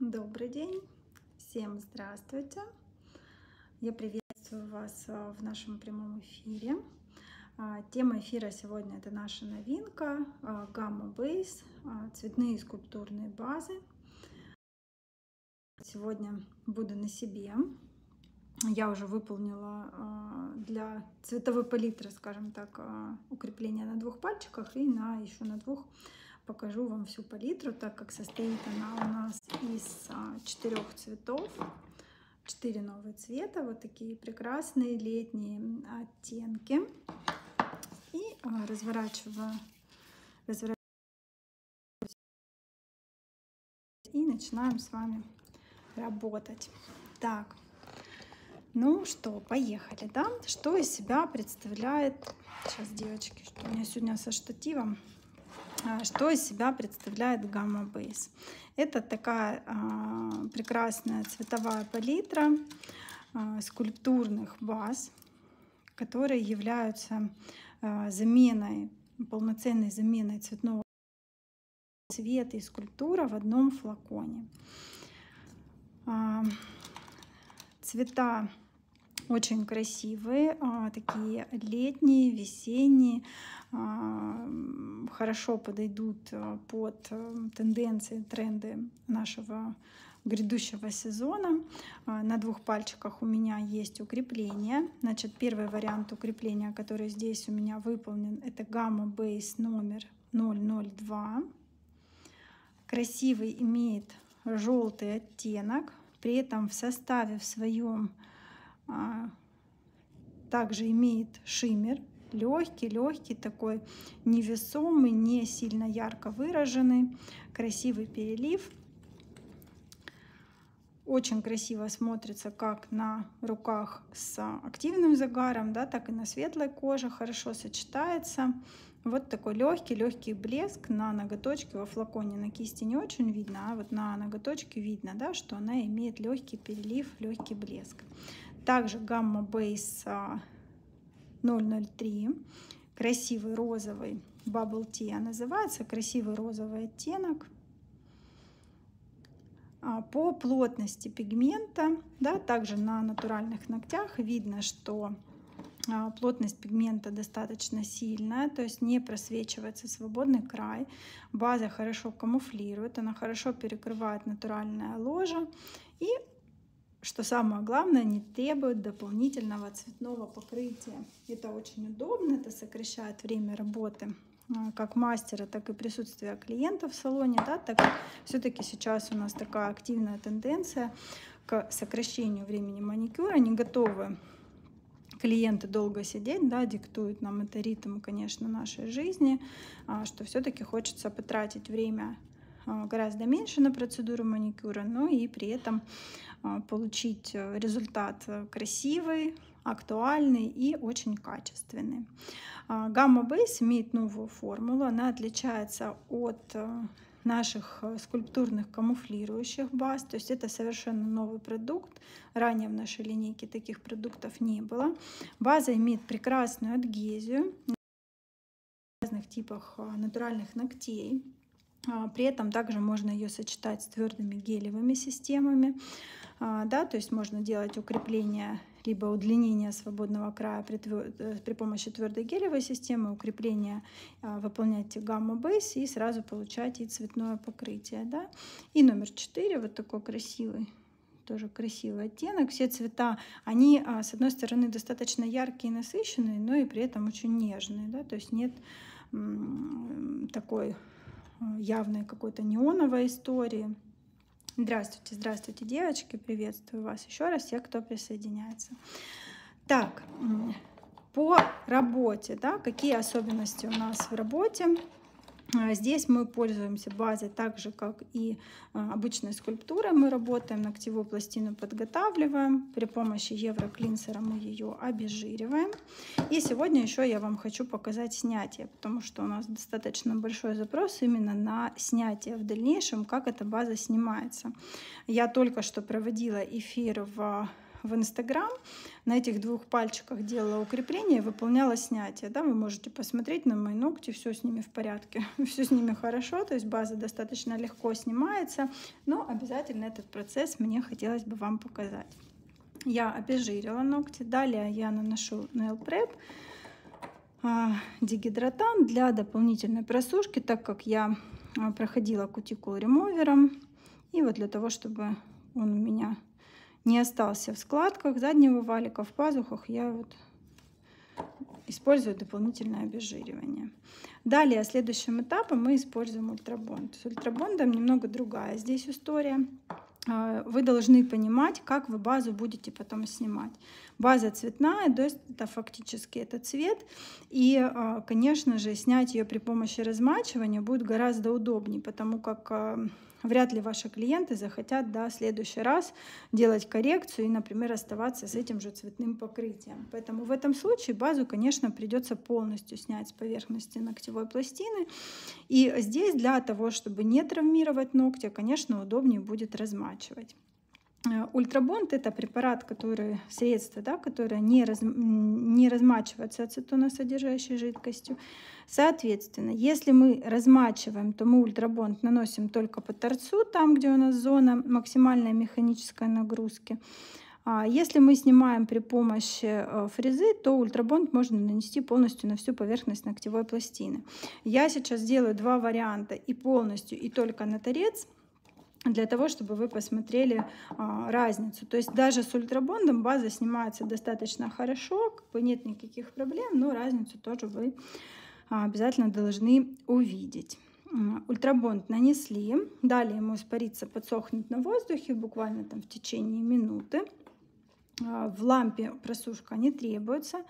Добрый день, всем здравствуйте. Я приветствую вас а, в нашем прямом эфире. А, тема эфира сегодня это наша новинка Gamma Base, цветные скульптурные базы. Сегодня буду на себе. Я уже выполнила а, для цветовой палитры, скажем так, укрепление на двух пальчиках и на еще на двух покажу вам всю палитру, так как состоит она у нас из а, четырех цветов. Четыре новые цвета, вот такие прекрасные летние оттенки. И а, разворачиваю, разворачиваю и начинаем с вами работать. Так, ну что, поехали, да? Что из себя представляет... Сейчас, девочки, что у меня сегодня со штативом. А, что из себя представляет Gamma Base? Это такая а, прекрасная цветовая палитра а, скульптурных баз, которые являются заменой, полноценной заменой цветного цвета и скульптура в одном флаконе. Цвета очень красивые, а, такие летние, весенние, а, хорошо подойдут а, под тенденции, тренды нашего грядущего сезона. На двух пальчиках у меня есть укрепление. Значит, первый вариант укрепления, который здесь у меня выполнен, это Gamma Base номер 002. Красивый, имеет желтый оттенок. При этом в составе в своем также имеет шиммер, легкий, легкий такой, невесомый, не сильно ярко выраженный, красивый перелив. Очень красиво смотрится как на руках с активным загаром, да, так и на светлой коже, хорошо сочетается. Вот такой легкий, легкий блеск на ноготочке во флаконе. На кисти не очень видно, а вот на ноготочке видно, да, что она имеет легкий перелив, легкий блеск. Также гамма бейс 003, красивый розовый Bubble Tea называется, красивый розовый оттенок. А, по плотности пигмента, да, также на натуральных ногтях видно, что а, плотность пигмента достаточно сильная, то есть не просвечивается свободный край. База хорошо камуфлирует, она хорошо перекрывает натуральное ложе и что самое главное, не требует дополнительного цветного покрытия. Это очень удобно, это сокращает время работы а, как мастера, так и присутствия клиента в салоне, да, так все-таки сейчас у нас такая активная тенденция к сокращению времени маникюра, не готовы клиенты долго сидеть, да, диктуют нам это ритм, конечно, нашей жизни, а, что все-таки хочется потратить время а, гораздо меньше на процедуру маникюра, но и при этом получить э, результат э, красивый, актуальный и очень качественный. А, гамма Base имеет новую формулу, она отличается от э, наших скульптурных камуфлирующих баз, то есть это совершенно новый продукт. Ранее в нашей линейке таких продуктов не было. База имеет прекрасную адгезию в разных типах натуральных ногтей. При этом также можно ее сочетать с твердыми гелевыми системами. А, да, то есть можно делать укрепление либо удлинение свободного края при. Э, при помощи твердой гелевой системы, укрепление а, выполнять гамма бейс и сразу получать и цветное покрытие. Да? И номер 4, вот такой красивый тоже красивый оттенок. Все цвета, они, а, с одной стороны, достаточно яркие и насыщенные, но и при этом очень нежные. Да? То есть нет такой явной какой-то неоновой истории. Здравствуйте, здравствуйте, девочки, приветствую вас еще раз, все, кто присоединяется. Так, по работе, да, какие особенности у нас в работе? А, здесь мы пользуемся базой так же, как и а, обычной скульптурой. Мы работаем, ногтевую пластину подготавливаем. При помощи евроклинсера мы ее обезжириваем. И сегодня еще я вам хочу показать снятие, потому что у нас достаточно большой запрос именно на снятие в дальнейшем, как эта база снимается. Я только что проводила эфир в в Инстаграм. На этих двух пальчиках делала укрепление, выполняла снятие. Да, вы можете посмотреть на мои ногти, все с ними в порядке, все с ними хорошо, то есть база достаточно легко снимается, но обязательно этот процесс мне хотелось бы вам показать. Я обезжирила ногти, далее я наношу Nail Prep, а, дегидратан для дополнительной просушки, так как я а, проходила кутикул ремовером. И вот для того, чтобы он у меня не остался в складках заднего валика, в пазухах, я вот использую дополнительное обезжиривание. Далее, следующим этапом мы используем ультрабонд. С ультрабондом немного другая здесь история. А, вы должны понимать, как вы базу будете потом снимать. База цветная, то есть это фактически это цвет. И, а, конечно же, снять ее при помощи размачивания будет гораздо удобнее, потому как а, вряд ли ваши клиенты захотят да, в следующий раз делать коррекцию и, например, оставаться с этим же цветным покрытием. Поэтому в этом случае базу, конечно, придется полностью снять с поверхности ногтевой пластины. И здесь для того, чтобы не травмировать ногти, конечно, удобнее будет размачивать. Э, ультрабонд – это препарат, который, средство, да, которое не, раз, не размачивается ацетоносодержащей жидкостью. Соответственно, если мы размачиваем, то мы ультрабонд наносим только по торцу, там, где у нас зона максимальной механической нагрузки. А если мы снимаем при помощи э, фрезы, то ультрабонд можно нанести полностью на всю поверхность ногтевой пластины. Я сейчас делаю два варианта и полностью, и только на торец – для того, чтобы вы посмотрели а, разницу. То есть даже с ультрабондом база снимается достаточно хорошо, как бы нет никаких проблем, но разницу тоже вы а, обязательно должны увидеть. Ультрабонд нанесли, далее ему испариться, подсохнуть на воздухе буквально там в течение минуты. А, в лампе просушка не требуется.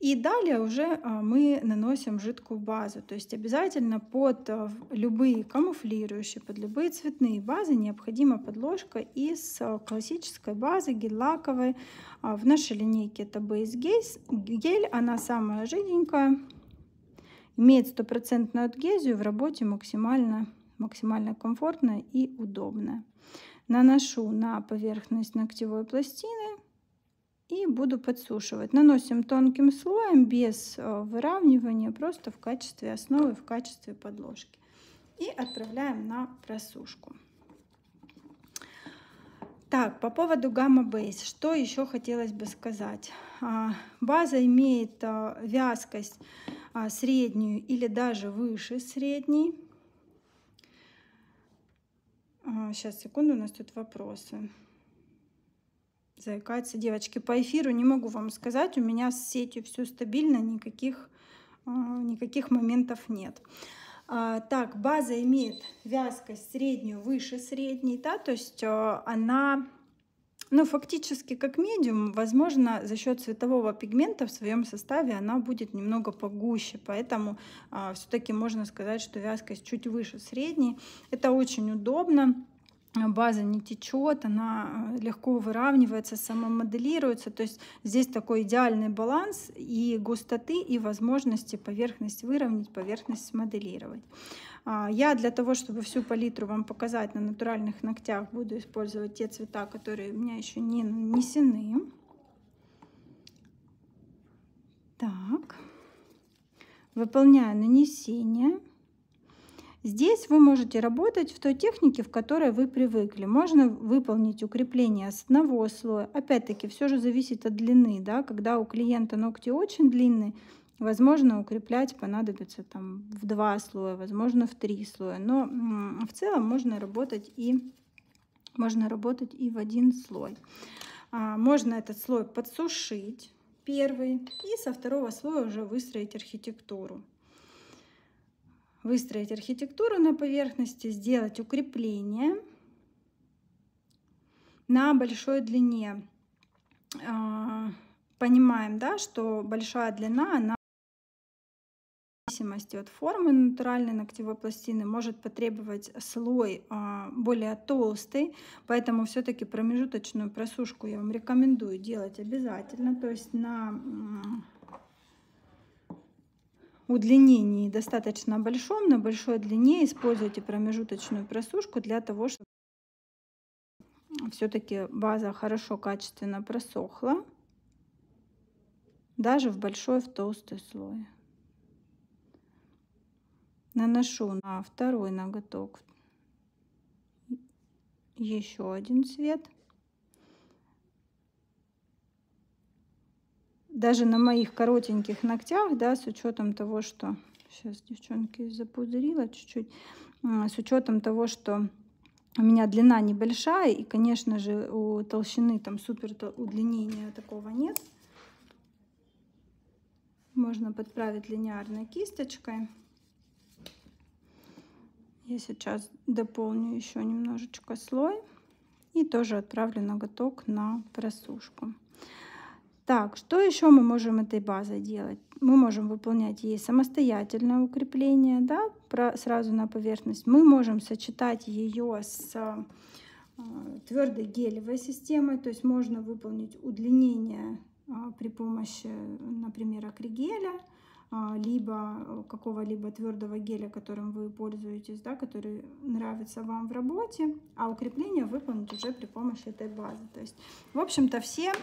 И далее уже а, мы наносим жидкую базу. То есть обязательно под а, любые камуфлирующие, под любые цветные базы необходима подложка из классической базы гель-лаковой. В нашей линейке это Base гель, она самая жиденькая, имеет стопроцентную адгезию, в работе максимально, максимально комфортная и удобная. Наношу на поверхность ногтевой пластины и буду подсушивать. Наносим тонким слоем, без э, выравнивания, просто в качестве основы, в качестве подложки. И отправляем на просушку. Так, по поводу гамма бейс, что еще хотелось бы сказать. А, база имеет а, вязкость а, среднюю или даже выше средней. Сейчас, секунду, у нас тут вопросы заикается. Девочки, по эфиру не могу вам сказать, у меня с сетью все стабильно, никаких, а, никаких моментов нет. А, так, база имеет вязкость среднюю, выше средней, да, то есть а, она, ну, фактически как медиум, возможно, за счет цветового пигмента в своем составе она будет немного погуще, поэтому все-таки можно сказать, что вязкость чуть выше средней. Это очень удобно база не течет, она э, легко выравнивается, самомоделируется. То есть здесь такой идеальный баланс и густоты, и возможности поверхность выровнять, поверхность смоделировать. А, я для того, чтобы всю палитру вам показать на натуральных ногтях, буду использовать те цвета, которые у меня еще не нанесены. Так, выполняю нанесение. Здесь вы можете работать в той технике, в которой вы привыкли. Можно выполнить укрепление с одного слоя. Опять-таки, все же зависит от длины. Да? Когда у клиента ногти очень длинные, возможно, укреплять понадобится там, в два слоя, возможно, в три слоя. Но в целом можно работать и, можно работать и в один слой. А, можно этот слой подсушить первый и со второго слоя уже выстроить архитектуру выстроить архитектуру на поверхности, сделать укрепление на большой длине. А, понимаем, да, что большая длина, она в зависимости от формы натуральной ногтевой пластины может потребовать слой а, более толстый, поэтому все-таки промежуточную просушку я вам рекомендую делать обязательно, то есть на удлинении достаточно большом, на большой длине используйте промежуточную просушку для того, чтобы все-таки база хорошо, качественно просохла. Даже в большой, в толстый слой. Наношу на второй ноготок еще один цвет. Даже на моих коротеньких ногтях, да, с учетом того, что... Сейчас, девчонки, запузырила чуть-чуть. А, с учетом того, что у меня длина небольшая, и, конечно же, у толщины там супер удлинения такого нет. Можно подправить линейной кисточкой. Я сейчас дополню еще немножечко слой и тоже отправлю ноготок на просушку. Так, что еще мы можем этой базой делать? Мы можем выполнять ей самостоятельное укрепление, да, про, сразу на поверхность. Мы можем сочетать ее с э, твердой гелевой системой, то есть можно выполнить удлинение э, при помощи, например, акригеля, э, либо какого-либо твердого геля, которым вы пользуетесь, да, который нравится вам в работе, а укрепление выполнить уже при помощи этой базы. То есть, в общем-то, все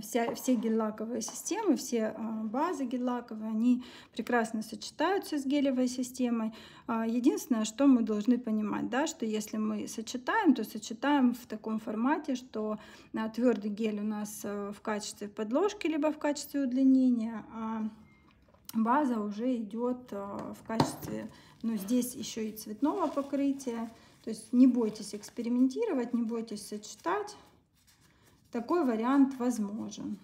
вся, все гель-лаковые системы, все а, базы гель-лаковые, они прекрасно сочетаются с гелевой системой. А, единственное, что мы должны понимать, да, что если мы сочетаем, то сочетаем в таком формате, что а, твердый гель у нас в качестве подложки, либо в качестве удлинения, а база уже идет в качестве, ну, здесь еще и цветного покрытия. То есть не бойтесь экспериментировать, не бойтесь сочетать такой вариант возможен.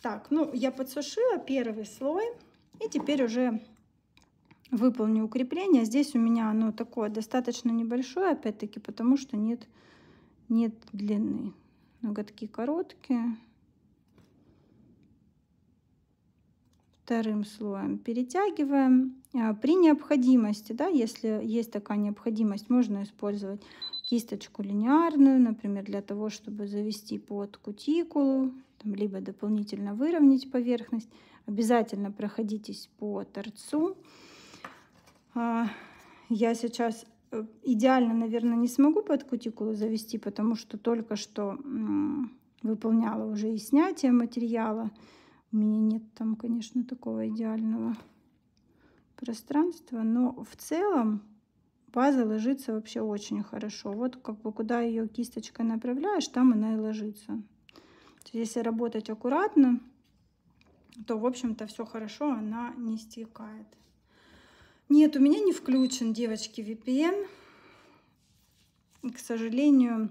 Так, ну я подсушила первый слой и теперь уже выполню укрепление. Здесь у меня оно такое достаточно небольшое, опять-таки, потому что нет, нет длины. Ноготки короткие. Вторым слоем перетягиваем. А, при необходимости, да, если есть такая необходимость, можно использовать кисточку линейную, например, для того, чтобы завести под кутикулу, там, либо дополнительно выровнять поверхность. Обязательно проходитесь по торцу. А, я сейчас э, идеально, наверное, не смогу под кутикулу завести, потому что только что выполняла уже и снятие материала. У меня нет там, конечно, такого идеального пространства, но в целом база ложится вообще очень хорошо. Вот как бы куда ее кисточкой направляешь, там она и ложится. Если работать аккуратно, то, в общем-то, все хорошо, она не стекает. Нет, у меня не включен, девочки, VPN. К сожалению,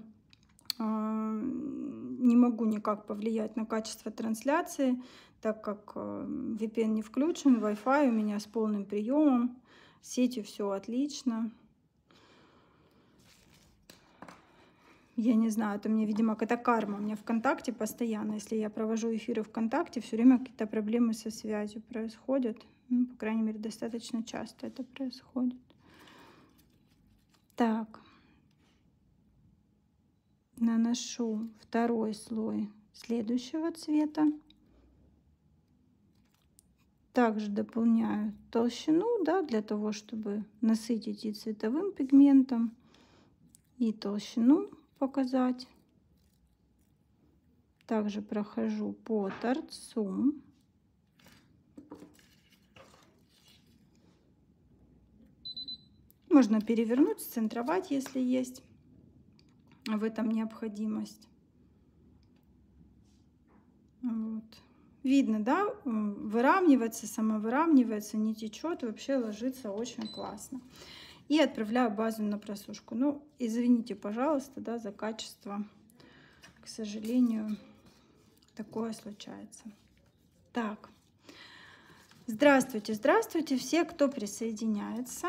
а, не могу никак повлиять на качество трансляции, так как а, VPN не включен, Wi-Fi у меня с полным приемом, сетью все отлично. Я не знаю, это мне, видимо, какая-то карма. У меня ВКонтакте постоянно, если я провожу эфиры ВКонтакте, все время какие-то проблемы со связью происходят. Ну, по крайней мере, достаточно часто это происходит. Так. Наношу второй слой следующего цвета. Также дополняю толщину, да, для того, чтобы насытить и цветовым пигментом, и толщину показать. Также прохожу по торцу. Можно перевернуть, центровать, если есть в этом необходимость. Вот. Видно, да, выравнивается, самовыравнивается, не течет, вообще ложится очень классно и отправляю базу на просушку. Ну, извините, пожалуйста, да, за качество. К сожалению, такое случается. Так. Здравствуйте, здравствуйте все, кто присоединяется.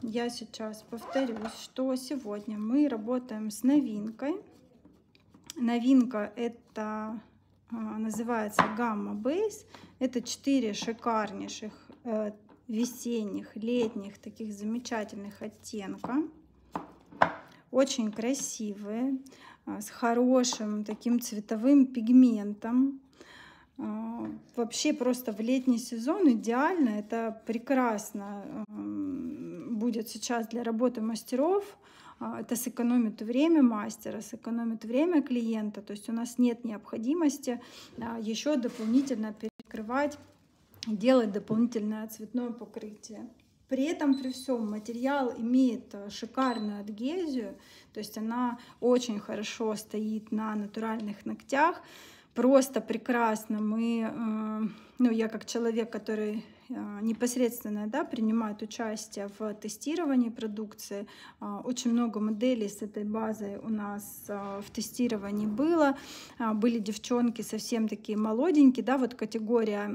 Я сейчас повторюсь, что сегодня мы работаем с новинкой. Новинка это а, называется Gamma Base. Это четыре шикарнейших э, весенних, летних, таких замечательных оттенка. Очень красивые, а, с хорошим таким цветовым пигментом. А, вообще просто в летний сезон идеально, это прекрасно будет сейчас для работы мастеров. а, это сэкономит время мастера, сэкономит время клиента. То есть у нас нет необходимости еще дополнительно перекрывать, делать дополнительное цветное покрытие. При этом, при всем, материал имеет э, шикарную адгезию, то есть она очень хорошо стоит на натуральных ногтях, просто прекрасно. Мы, э, ну, я как человек, который э, непосредственно да, принимает участие в тестировании продукции. Очень много моделей с этой базой у нас в тестировании было. Были девчонки совсем такие молоденькие, да, вот категория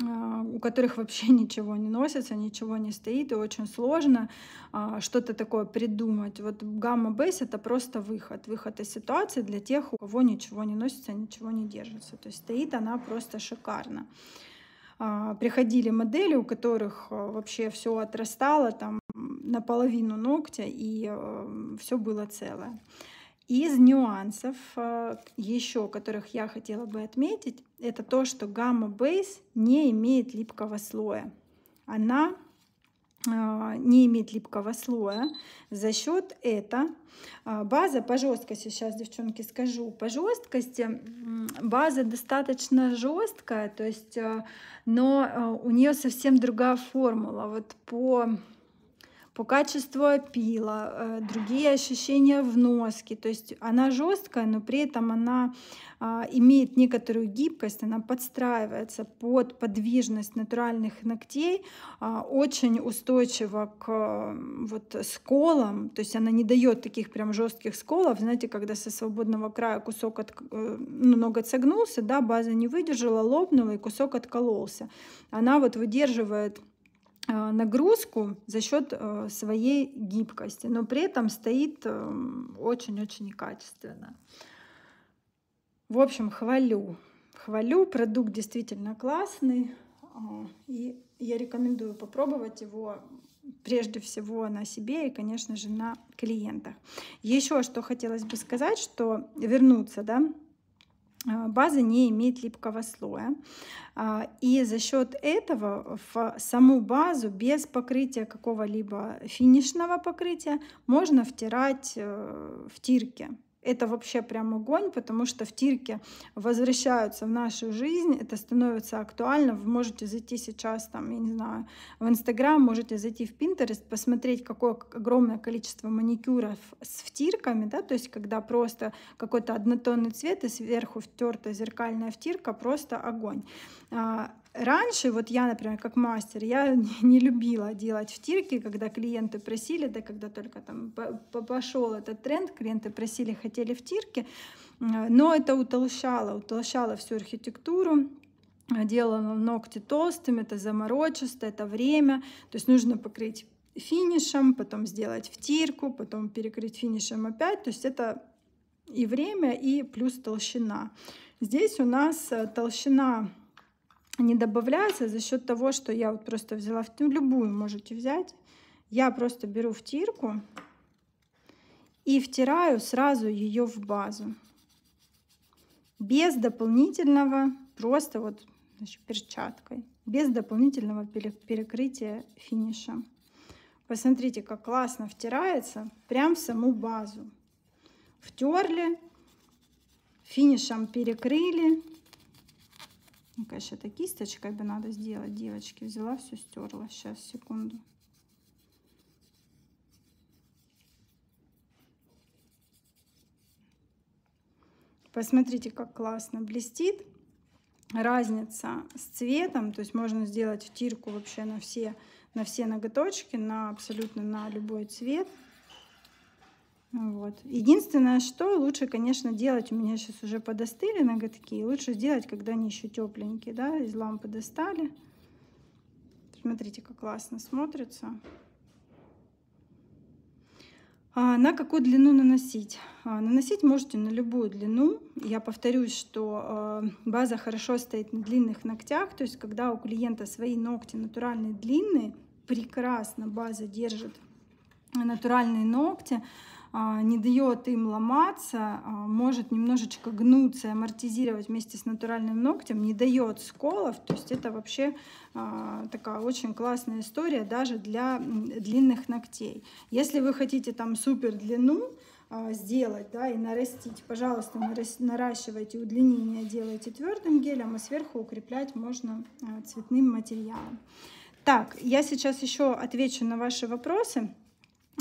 у которых вообще ничего не носится, ничего не стоит, и очень сложно а, что-то такое придумать. Вот гамма-бейс — это просто выход, выход из ситуации для тех, у кого ничего не носится, ничего не держится. То есть стоит она просто шикарно. А, приходили модели, у которых вообще все отрастало там наполовину ногтя, и все было целое. Из нюансов э, еще, которых я хотела бы отметить, это то, что гамма бейс не имеет липкого слоя. Она э, не имеет липкого слоя. За счет это э, база по жесткости, сейчас, девчонки, скажу, по жесткости база достаточно жесткая, то есть, но у нее совсем другая формула. Вот по по качеству опила, э, другие ощущения в носке. То есть она жесткая, но при этом она а, имеет некоторую гибкость, она подстраивается под подвижность натуральных ногтей, а, очень устойчива к вот сколам, то есть она не дает таких прям жестких сколов, знаете, когда со свободного края кусок от, э, ну, ноготь согнулся, да, база не выдержала, лопнула и кусок откололся. Она вот выдерживает Э, нагрузку за счет э, своей гибкости, но при этом стоит эм, очень-очень качественно. В общем, хвалю. Хвалю, продукт действительно классный, э, и я рекомендую попробовать его прежде всего на себе и, конечно же, на клиентах. Еще что хотелось бы сказать, что вернуться, да, база не имеет липкого слоя. А, и за счет этого в саму базу без покрытия какого-либо финишного покрытия можно втирать э, в тирке. Это вообще прям огонь, потому что в тирке возвращаются в нашу жизнь, это становится актуально. Вы можете зайти сейчас, там, я не знаю, в Инстаграм, можете зайти в Пинтерест, посмотреть, какое огромное количество маникюров с втирками, да, то есть когда просто какой-то однотонный цвет и сверху втерта зеркальная втирка, просто огонь. Раньше, вот я, например, как мастер, я не любила делать втирки, когда клиенты просили, да, когда только там пошел этот тренд, клиенты просили, хотели втирки, но это утолщало, утолщало всю архитектуру, делала ногти толстыми, это заморочисто, это время, то есть нужно покрыть финишем, потом сделать втирку, потом перекрыть финишем опять, то есть это и время, и плюс толщина. Здесь у нас э, толщина не добавляется за счет того, что я вот просто взяла, ну, любую можете взять. Я просто беру втирку и втираю сразу ее в базу. Без дополнительного, просто вот значит, перчаткой, без дополнительного перекрытия финиша. Посмотрите, как классно втирается прям в саму базу. Втерли, финишем перекрыли, конечно, это кисточкой бы надо сделать, девочки. Взяла, все стерла. Сейчас, секунду. Посмотрите, как классно блестит. Разница с цветом, то есть можно сделать втирку вообще на все, на все ноготочки, на абсолютно на любой цвет. Вот. Единственное, что лучше, конечно, делать, у меня сейчас уже подостыли ноготки, лучше сделать, когда они еще тепленькие, да, из лампы достали. Смотрите, как классно смотрится. А на какую длину наносить? А, наносить можете на любую длину. Я повторюсь, что а, база хорошо стоит на длинных ногтях, то есть когда у клиента свои ногти натуральные длинные, прекрасно база держит натуральные ногти. А, не дает им ломаться, а, может немножечко гнуться амортизировать вместе с натуральным ногтем, не дает сколов. То есть это вообще а, такая очень классная история даже для длинных ногтей. Если вы хотите там супер длину, сделать да, и нарастить, пожалуйста, наращивайте удлинение, делайте твердым гелем, а сверху укреплять можно цветным материалом. Так, я сейчас еще отвечу на ваши вопросы.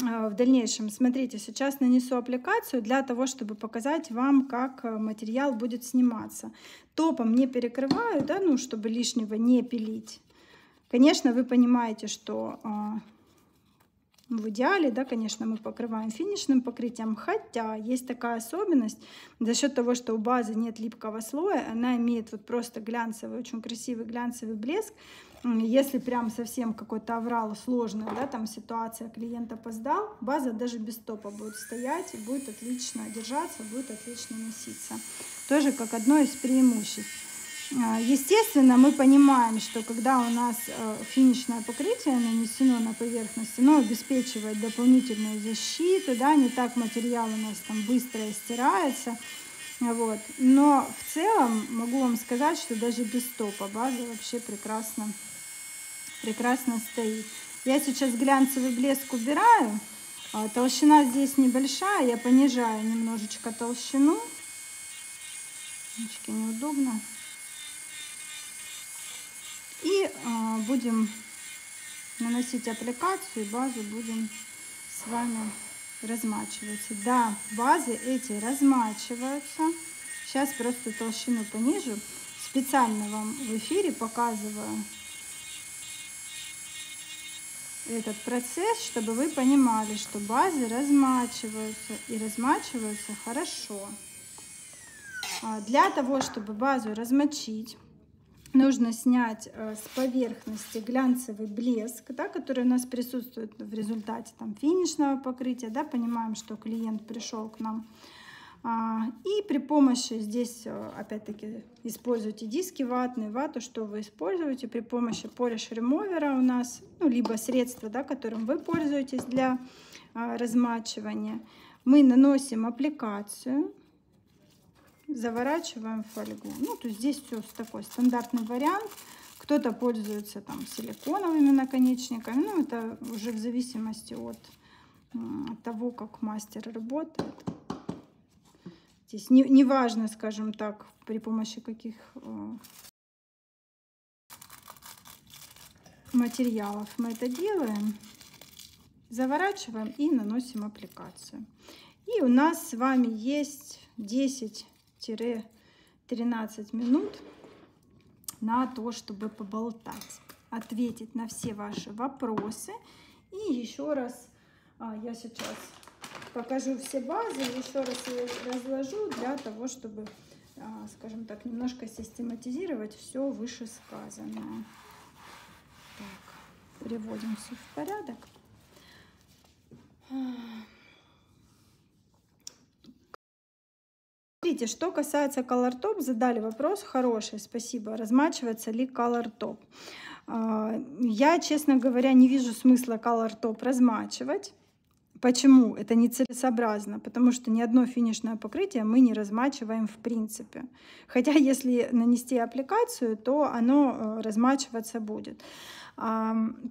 А, в дальнейшем. Смотрите, сейчас нанесу аппликацию для того, чтобы показать вам, как э, материал будет сниматься. Топом не перекрываю, да, ну, чтобы лишнего не пилить. Конечно, вы понимаете, что а, в идеале, да, конечно, мы покрываем финишным покрытием, хотя есть такая особенность, за счет того, что у базы нет липкого слоя, она имеет вот просто глянцевый, очень красивый глянцевый блеск, если прям совсем какой-то аврал сложный, да, там ситуация, клиент опоздал, база даже без топа будет стоять и будет отлично держаться, будет отлично носиться. Тоже как одно из преимуществ. А, естественно, мы понимаем, что когда у нас э, финишное покрытие нанесено на поверхности, оно обеспечивает дополнительную защиту, да, не так материал у нас там быстро стирается. Вот. Но в целом могу вам сказать, что даже без топа база вообще прекрасно прекрасно стоит. Я сейчас глянцевый блеск убираю. А, толщина здесь небольшая, я понижаю немножечко толщину. Ручки неудобно. И а, будем наносить аппликацию, базу будем с вами размачивать. Да, базы эти размачиваются. Сейчас просто толщину понижу. Специально вам в эфире показываю этот процесс, чтобы вы понимали, что базы размачиваются и размачиваются хорошо. А, для того, чтобы базу размочить, нужно снять э, с поверхности глянцевый блеск, да, который у нас присутствует в результате там, финишного покрытия. Да, понимаем, что клиент пришел к нам а, и при помощи здесь, э, опять-таки, используйте диски ватные, вату, что вы используете. При помощи polish ремовера у нас, ну, либо средства, да, которым вы пользуетесь для а, размачивания. Мы наносим аппликацию, заворачиваем фольгу. Ну, то есть здесь все такой стандартный вариант. Кто-то пользуется там силиконовыми наконечниками. Ну, это уже в зависимости от того, как мастер работает. Здесь не, не важно, скажем так, при помощи каких э, материалов мы это делаем. Заворачиваем и наносим аппликацию. И у нас с вами есть 10-13 минут на то, чтобы поболтать, ответить на все ваши вопросы. И еще раз а, я сейчас покажу все базы, еще раз их разложу для того, чтобы, а, скажем так, немножко систематизировать все вышесказанное. Так, приводим все в порядок. Смотрите, что касается Color Top, задали вопрос хороший, спасибо. Размачивается ли Color Top? А, я, честно говоря, не вижу смысла Color Top размачивать. Почему это нецелесообразно? Потому что ни одно финишное покрытие мы не размачиваем в принципе. Хотя если нанести аппликацию, то оно э, размачиваться будет.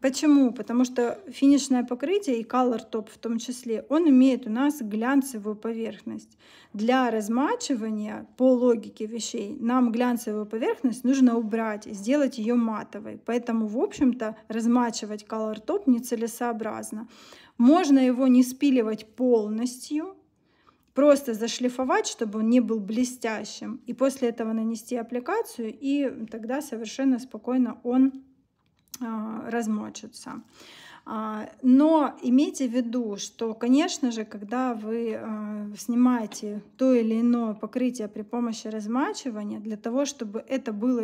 Почему? Потому что финишное покрытие и Color Top в том числе, он имеет у нас глянцевую поверхность. Для размачивания, по логике вещей, нам глянцевую поверхность нужно убрать, сделать ее матовой. Поэтому, в общем-то, размачивать Color Top нецелесообразно. Можно его не спиливать полностью, просто зашлифовать, чтобы он не был блестящим, и после этого нанести аппликацию, и тогда совершенно спокойно он размочится. А, но имейте в виду, что, конечно же, когда вы а, снимаете то или иное покрытие при помощи размачивания, для того, чтобы это было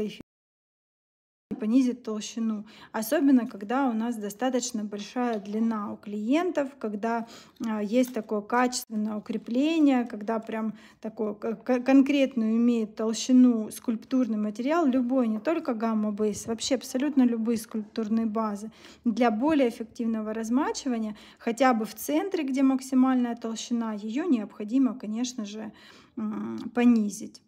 понизит толщину. Особенно, когда у нас достаточно большая длина у клиентов, когда а, есть такое качественное укрепление, когда прям такое конкретную имеет толщину скульптурный материал, любой, не только гамма-бейс, вообще абсолютно любые скульптурные базы. Для более эффективного размачивания, хотя бы в центре, где максимальная толщина, ее необходимо, конечно же, понизить.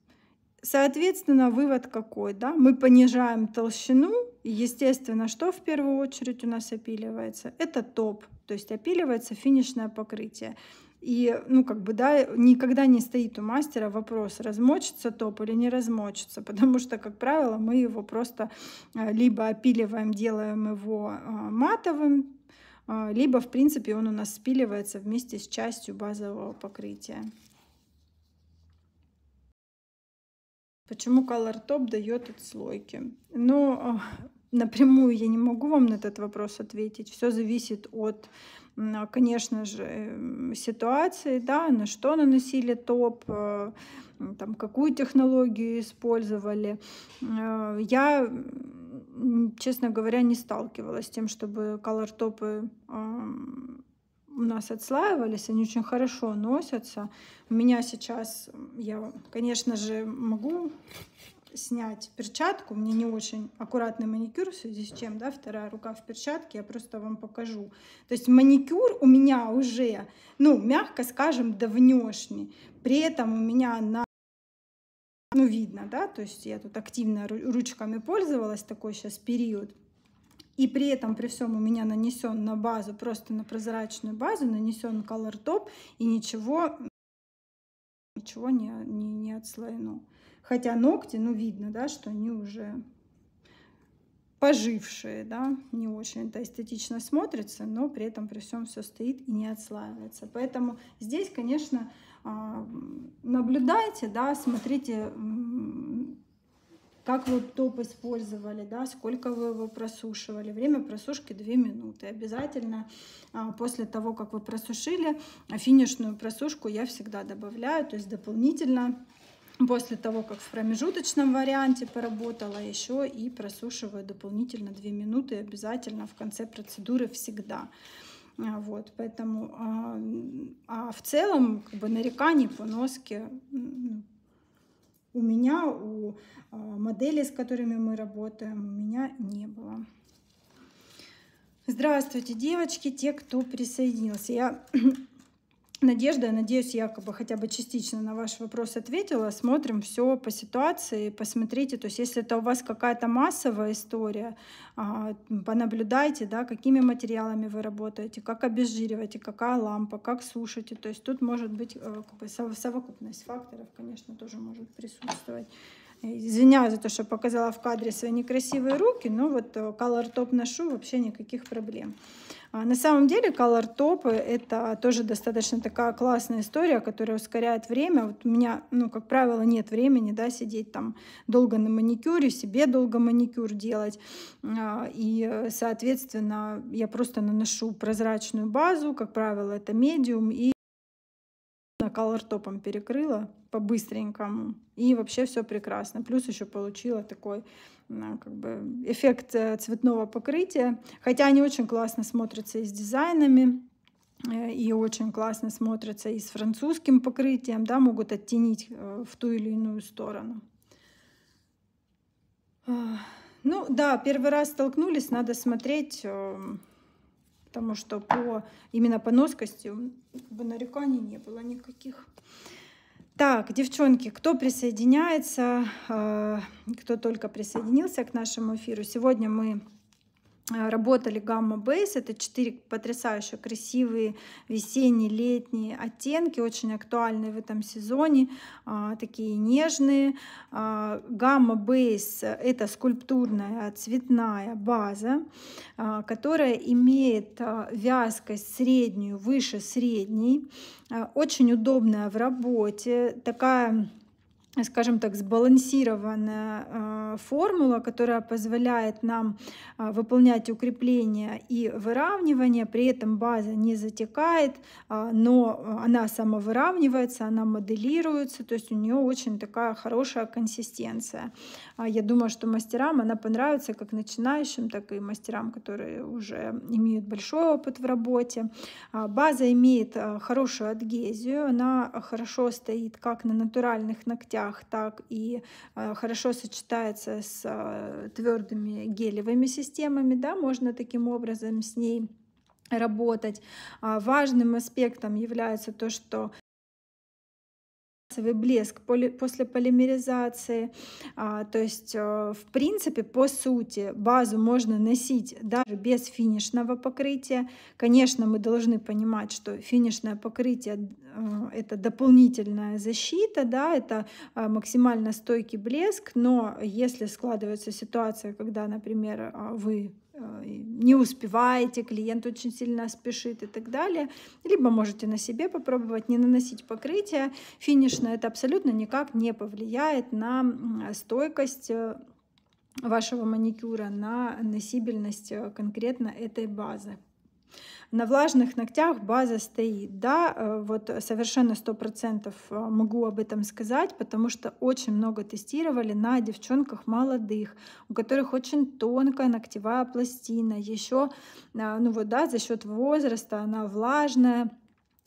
Соответственно, вывод какой? Да? Мы понижаем толщину, и, естественно, что в первую очередь у нас опиливается? Это топ, то есть опиливается финишное покрытие. И, ну, как бы, да, никогда не стоит у мастера вопрос, размочится топ или не размочится, потому что, как правило, мы его просто э, либо опиливаем, делаем его э, матовым, э, либо, в принципе, он у нас спиливается вместе с частью базового покрытия. Почему Color Top дает отслойки? Ну, напрямую я не могу вам на этот вопрос ответить. Все зависит от, конечно же, ситуации, да, на что наносили топ, э, там, какую технологию использовали. Я, честно говоря, не сталкивалась с тем, чтобы color топы у нас отслаивались, они очень хорошо носятся. У меня сейчас, я, конечно же, могу снять перчатку. Меня не очень аккуратный маникюр, в связи чем, да, вторая рука в перчатке, я просто вам покажу. То есть маникюр у меня уже, ну, мягко скажем, давнешний. При этом у меня на ну, видно, да, то есть я тут активно ручками пользовалась, такой сейчас период. И при этом, при всем у меня нанесен на базу, просто на прозрачную базу, нанесен color top и ничего, ничего не, не, не отслоено. Хотя ногти, ну видно, да, что они уже пожившие, да, не очень это эстетично смотрится, но при этом при всем все стоит и не отслаивается. Поэтому здесь, конечно, а, наблюдайте, да, смотрите как вы топ использовали, да, сколько вы его просушивали. Время просушки 2 минуты. Обязательно а, после того, как вы просушили, финишную просушку я всегда добавляю, то есть дополнительно после того, как в промежуточном варианте поработала, еще и просушиваю дополнительно 2 минуты обязательно в конце процедуры всегда. А, вот, поэтому, а, а в целом, как бы нареканий по носке у меня, у а, моделей, с которыми мы работаем, у меня не было. Здравствуйте, девочки, те, кто присоединился. Я Надежда, надеюсь, я как бы хотя бы частично на ваш вопрос ответила. Смотрим все по ситуации, посмотрите. То есть, если это у вас какая-то массовая история, а, понаблюдайте, да, какими материалами вы работаете, как обезжириваете, какая лампа, как сушите. То есть тут может быть э, как бы совокупность факторов, конечно, тоже может присутствовать. Извиняюсь за то, что показала в кадре свои некрасивые руки, но вот э, color top ношу, вообще никаких проблем. А на самом деле color топы это тоже достаточно такая классная история, которая ускоряет время. Вот у меня, ну, как правило, нет времени, да, сидеть там долго на маникюре, себе долго маникюр делать. А, и, соответственно, я просто наношу прозрачную базу, как правило, это медиум, и топом перекрыла по-быстренькому. И вообще все прекрасно. Плюс еще получила такой как бы эффект э, цветного покрытия. Хотя они очень классно смотрятся и с дизайнами, э, и очень классно смотрятся и с французским покрытием, да, могут оттенить э, в ту или иную сторону. Ну да, первый раз столкнулись, надо смотреть, потому что по, именно по носкости нареканий не было никаких. Так, девчонки, кто присоединяется, э, кто только присоединился к нашему эфиру. Сегодня мы работали гамма бейс. Это четыре потрясающе красивые весенние, летние оттенки, очень актуальные в этом сезоне, а, такие нежные. А, гамма бейс это скульптурная цветная база, а, которая имеет вязкость среднюю, выше средней. Э, очень удобная в работе, такая скажем так, сбалансированная э, формула, которая позволяет нам э, выполнять укрепление и выравнивание, при этом база не затекает, э, но она самовыравнивается, она моделируется, то есть у нее очень такая хорошая консистенция. Я думаю, что мастерам она понравится как начинающим, так и мастерам, которые уже имеют большой опыт в работе. База имеет хорошую адгезию, она хорошо стоит как на натуральных ногтях, ногтях, так и э, хорошо сочетается с э, твердыми гелевыми системами, да, можно таким образом с ней работать. А важным аспектом является то, что блеск после полимеризации. А, то есть, э, в принципе, по сути, базу можно носить даже без финишного покрытия. Конечно, мы должны понимать, что финишное покрытие э, это дополнительная защита, да, это э, максимально стойкий блеск, но если складывается ситуация, когда, например, вы не успеваете, клиент очень сильно спешит и так далее. Либо можете на себе попробовать не наносить покрытие. Финишное это абсолютно никак не повлияет на стойкость э, вашего маникюра, на носибельность э, конкретно этой базы. На влажных ногтях база стоит. Да, э, вот совершенно сто процентов э, могу об этом сказать, потому что очень много тестировали на девчонках молодых, у которых очень тонкая ногтевая пластина. Еще, э, ну вот, да, за счет возраста она влажная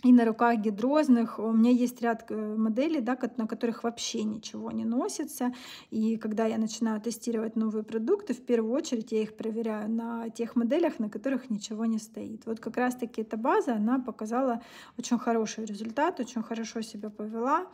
и на руках гидрозных. У меня есть ряд э, моделей, да, на которых вообще ничего не носится. И когда я начинаю тестировать новые продукты, в первую очередь я их проверяю на тех моделях, на которых ничего не стоит. Вот как раз-таки эта база, она показала очень хороший результат, очень хорошо себя повела.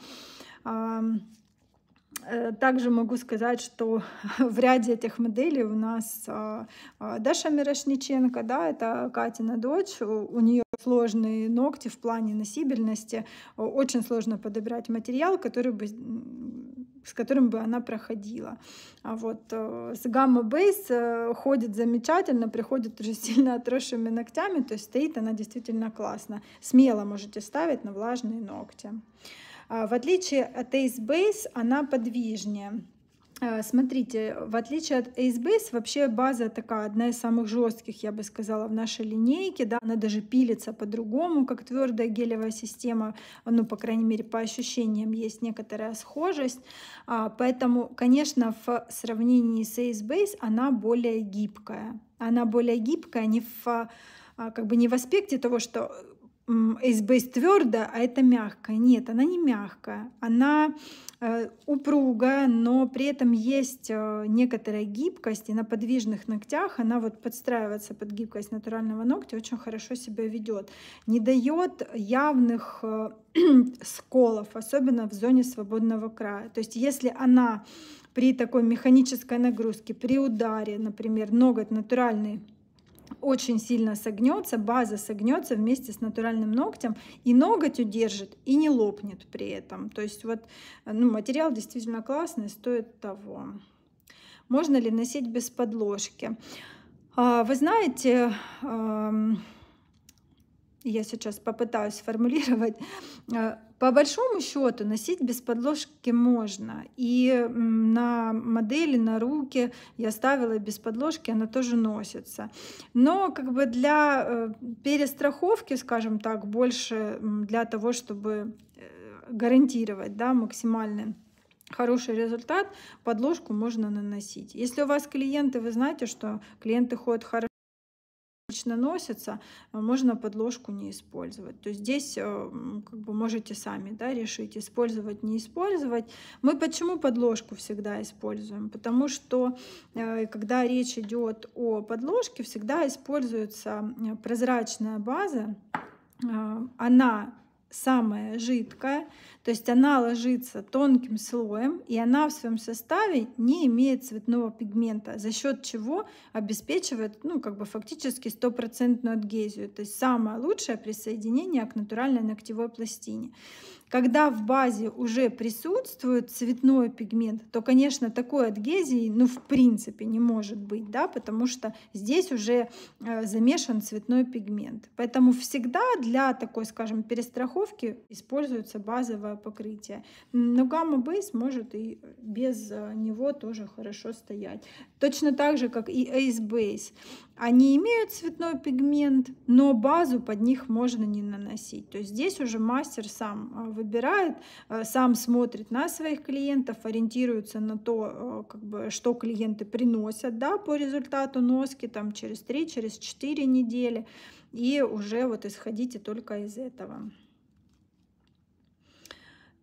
Э, также могу сказать, что в ряде этих моделей у нас а, а, Даша Мирошниченко, да, это Катина дочь, у нее сложные ногти в плане носибельности, очень сложно подобрать материал, который бы с которым бы она проходила. А вот э, с гамма бейс э, ходит замечательно, приходит уже сильно отросшими ногтями, то есть стоит она действительно классно. Смело можете ставить на влажные ногти. А, в отличие от Ace Base, она подвижнее. А, смотрите, в отличие от Ace Base, вообще база такая, одна из самых жестких, я бы сказала, в нашей линейке. Да? Она даже пилится по-другому, как твердая гелевая система. Ну, по крайней мере, по ощущениям есть некоторая схожесть. А, поэтому, конечно, в сравнении с Ace Base она более гибкая. Она более гибкая не в, как бы не в аспекте того, что Ace твердая, а это мягкая. Нет, она не мягкая. Она э, упругая, но при этом есть э, некоторая гибкость, и на подвижных ногтях она вот подстраивается под гибкость натурального ногтя, очень хорошо себя ведет. Не дает явных э, сколов, особенно в зоне свободного края. То есть если она при такой механической нагрузке, при ударе, например, ноготь натуральный очень сильно согнется, база согнется вместе с натуральным ногтем, и ноготь удержит, и не лопнет при этом. То есть вот ну, материал действительно классный, стоит того. Можно ли носить без подложки? А, вы знаете, я сейчас попытаюсь сформулировать, э, по большому счету носить без подложки можно. И на модели, на руки я ставила без подложки, она тоже носится. Но как бы для э, перестраховки, скажем так, больше для того, чтобы э, гарантировать да, максимальный хороший результат, подложку можно наносить. Если у вас клиенты, вы знаете, что клиенты ходят хорошо, отлично носятся, э, можно подложку не использовать. То есть здесь э, как бы можете сами да, решить, использовать, не использовать. Мы почему подложку всегда используем? Потому что э, когда речь идет о подложке, всегда используется прозрачная база. Она самая жидкая, то есть она ложится тонким слоем, и она в своем составе не имеет цветного пигмента, за счет чего обеспечивает ну, как бы фактически стопроцентную адгезию. То есть самое лучшее присоединение к натуральной ногтевой пластине. Когда в базе уже присутствует цветной пигмент, то, конечно, такой адгезии, ну, в принципе, не может быть, да, потому что здесь уже э, замешан цветной пигмент. Поэтому всегда для такой, скажем, перестраховки страховки используется базовое покрытие. Но гамма бейс может и без э, него тоже хорошо стоять. Точно так же, как и Ace Base. Они имеют цветной пигмент, но базу под них можно не наносить. То есть здесь уже мастер сам э, выбирает, э, сам смотрит на своих клиентов, ориентируется на то, как бы, что клиенты приносят да, по результату носки там, через 3, через 4 недели. И уже вот исходите только из этого.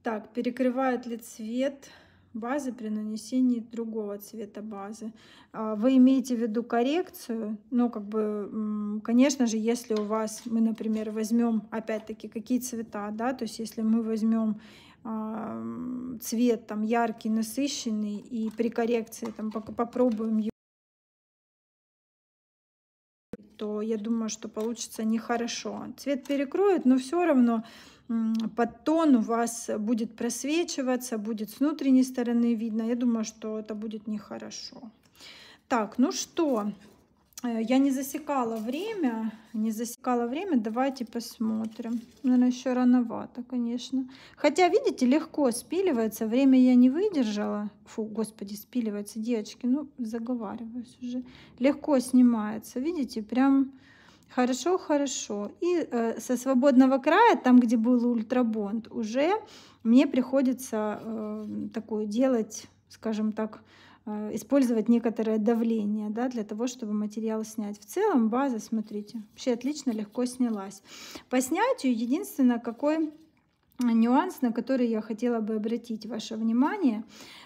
Так, перекрывает ли цвет базы при нанесении другого цвета базы. А, вы имеете в виду коррекцию, ну, как бы, конечно же, если у вас, мы, например, возьмем, опять-таки, какие цвета, да, то есть если мы возьмем цвет там яркий, насыщенный, и при коррекции там попробуем то я думаю, что получится нехорошо. Цвет перекроет, но все равно под тон у вас будет просвечиваться, будет с внутренней стороны видно. Я думаю, что это будет нехорошо. Так, ну что, Э, я не засекала время, не засекала время, давайте посмотрим. Наверное, еще рановато, конечно. Хотя, видите, легко спиливается, время я не выдержала. Фу, господи, спиливается, девочки, ну, заговариваюсь уже. Легко снимается, видите, прям хорошо-хорошо. И э, со свободного края, там, где был ультрабонд, уже мне приходится э, такое делать, скажем так, Э, использовать некоторое давление да, для того, чтобы материал снять. В целом база, смотрите, вообще отлично, легко снялась. По снятию единственное, какой нюанс, на который я хотела бы обратить ваше внимание,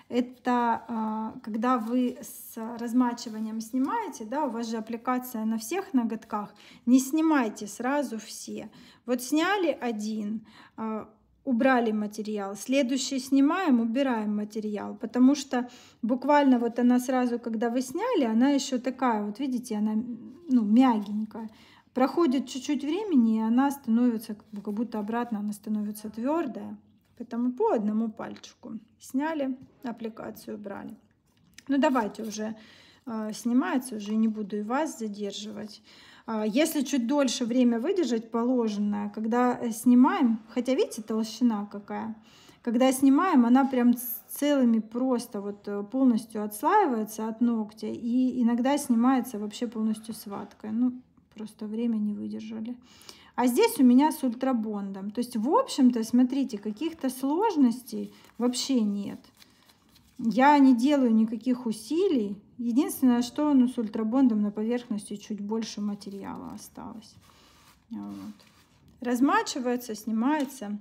это а, когда вы с размачиванием снимаете, да, у вас же аппликация на всех ноготках, не снимайте сразу все. Вот сняли один, а, убрали материал. Следующий снимаем, убираем материал, потому что буквально вот она сразу, когда вы сняли, она еще такая, вот видите, она ну, мягенькая. Проходит чуть-чуть времени, и она становится, как, будто обратно она становится твердая. Поэтому по одному пальчику сняли, аппликацию убрали. Ну давайте уже э, снимается, уже не буду и вас задерживать. А, если чуть дольше время выдержать положенное, когда э, снимаем, хотя видите, толщина какая, когда снимаем, она прям целыми просто вот э, полностью отслаивается от ногтя и иногда снимается вообще полностью с ваткой. Ну, просто время не выдержали. А здесь у меня с ультрабондом. То есть, в общем-то, смотрите, каких-то сложностей вообще нет. Я не делаю никаких усилий. Единственное, что ну, с ультрабондом на поверхности чуть больше материала осталось. Вот. Размачивается, снимается.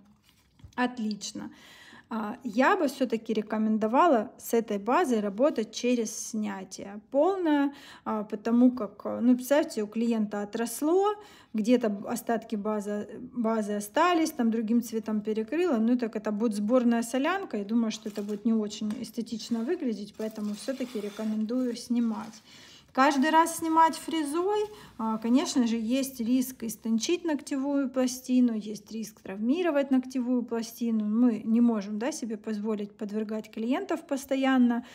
Отлично. А, я бы все-таки рекомендовала с этой базой работать через снятие полное, а, потому как, ну, представьте, у клиента отросло, где-то остатки базы, базы остались, там другим цветом перекрыла, ну так это будет сборная солянка, и думаю, что это будет не очень эстетично выглядеть, поэтому все-таки рекомендую снимать. Каждый раз снимать фрезой, а, конечно же, есть риск истончить ногтевую пластину, есть риск травмировать ногтевую пластину. Мы не можем да, себе позволить подвергать клиентов постоянно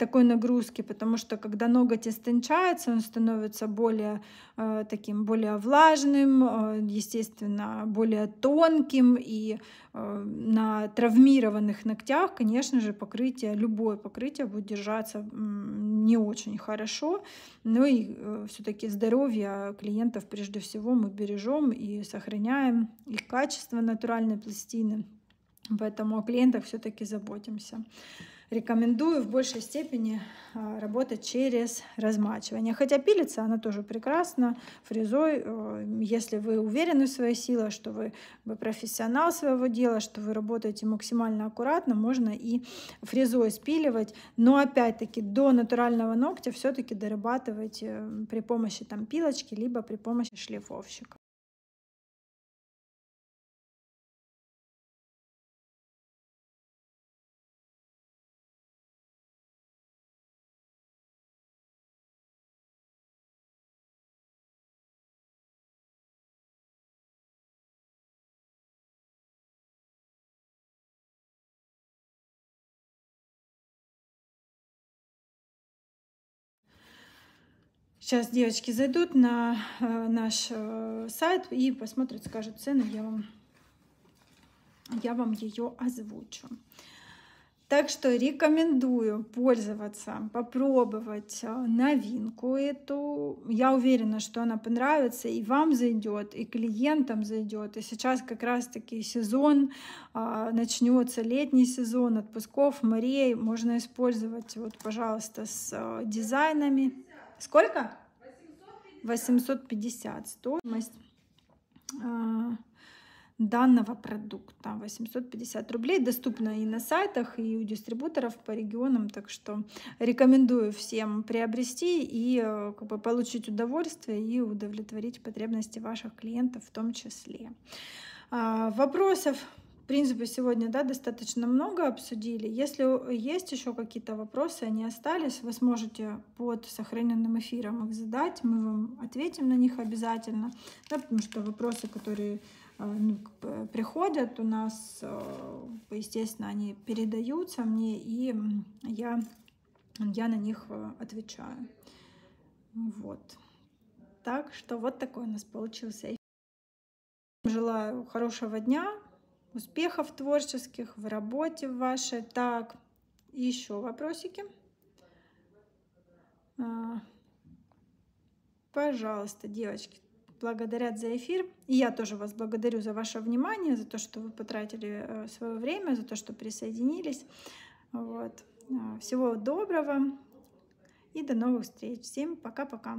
такой нагрузке, потому что когда ноготь истончается, он становится более а, таким, более влажным, а, естественно, более тонким, и на травмированных ногтях, конечно же, покрытие, любое покрытие будет держаться не очень хорошо. Ну и э, все-таки здоровье клиентов прежде всего мы бережем и сохраняем их качество натуральной пластины. Поэтому о клиентах все-таки заботимся рекомендую в большей степени а, работать через размачивание. Хотя пилится она тоже прекрасно фрезой. Э, если вы уверены в своей силе, что вы, вы профессионал своего дела, что вы работаете максимально аккуратно, можно и фрезой спиливать. Но опять-таки до натурального ногтя все-таки дорабатывать э, при помощи там, пилочки, либо при помощи шлифовщика. Сейчас девочки зайдут на э, наш э, сайт и посмотрят, скажут цены, я вам я вам ее озвучу. Так что рекомендую пользоваться, попробовать а, новинку эту. Я уверена, что она понравится и вам зайдет, и клиентам зайдет. И сейчас как раз-таки сезон, начнется летний сезон отпусков, морей. Можно использовать, вот, пожалуйста, с дизайнами. Сколько? 850 стоимость данного продукта. 850 рублей доступно и на сайтах, и у дистрибуторов по регионам, так что рекомендую всем приобрести и э, как бы, получить удовольствие и удовлетворить потребности ваших клиентов в том числе. А, вопросов принципе, сегодня да, достаточно много обсудили. Если есть еще какие-то вопросы, они остались, вы сможете под сохраненным эфиром их задать. Мы вам ответим на них обязательно, да, потому что вопросы, которые а, ну, приходят у нас, а, естественно, они передаются мне, и я, я на них а, отвечаю. Вот. Так что вот такой у нас получился. Желаю хорошего дня, успехов творческих в работе вашей. Так, еще вопросики. Пожалуйста, девочки, благодарят за эфир. И я тоже вас благодарю за ваше внимание, за то, что вы потратили э, свое время, за то, что присоединились. Вот. Э, всего доброго и до новых встреч. Всем пока-пока.